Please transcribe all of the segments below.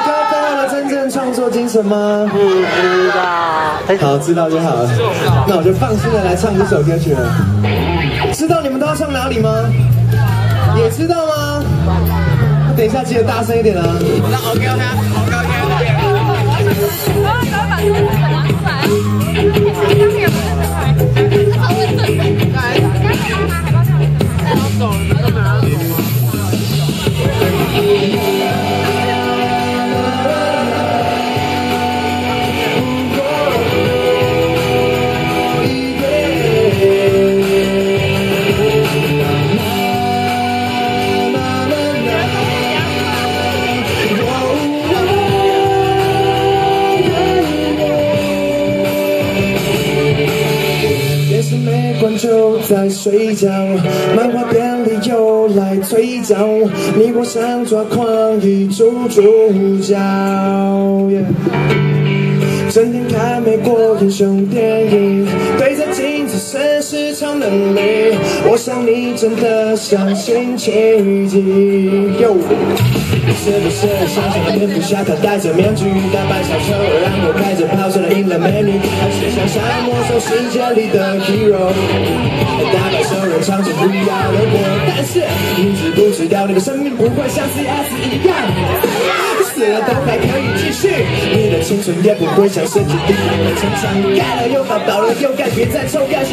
歌背后的真正创作精神吗？不知道。好，知道就好了。那我就放心的来唱这首歌曲了。知道你们都要唱哪里吗？也知道吗？那等一下记得大声一点啊。那 OK 就在睡觉，漫画片里又来催叫，你不想抓狂一主主角。整天看美国英雄电影，对着镜子审视超能力，我想你真的相信奇迹。是不是相信蝙蝠侠他戴着面具打扮小丑，然后开着跑车来赢了美女？还是想像魔兽世界里的 hero，打败兽人唱着不要的歌？但是你知不知道你的生命不会像 CS 一样，死了都还可以继续，你的青春也不会像设计里的城墙，盖了又倒，倒了又盖，别再臭干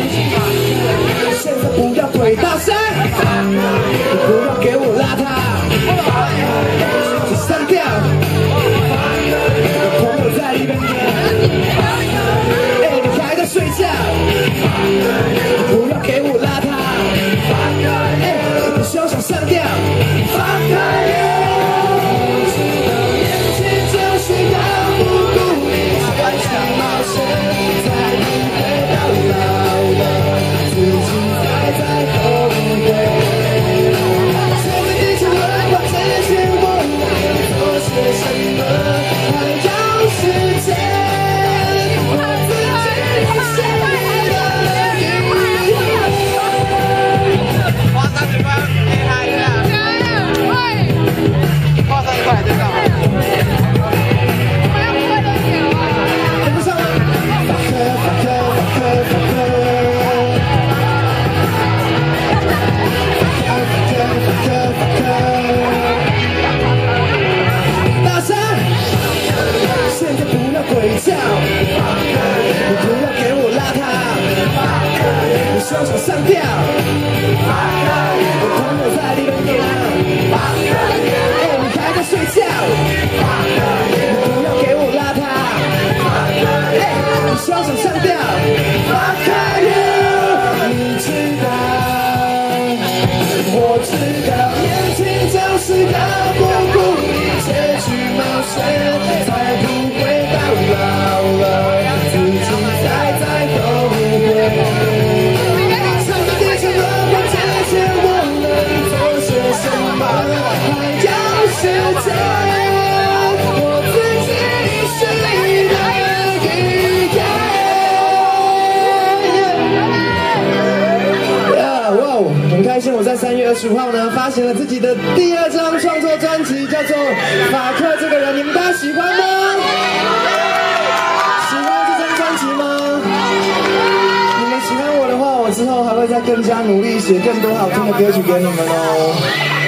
双手上吊，很开心我在三月二十五号呢，发行了自己的第二张创作专辑，叫做《马克这个人》，你们大家喜欢吗？喜欢这张专辑吗？你们喜欢我的话，我之后还会再更加努力，写更多好听的歌曲给你们哦。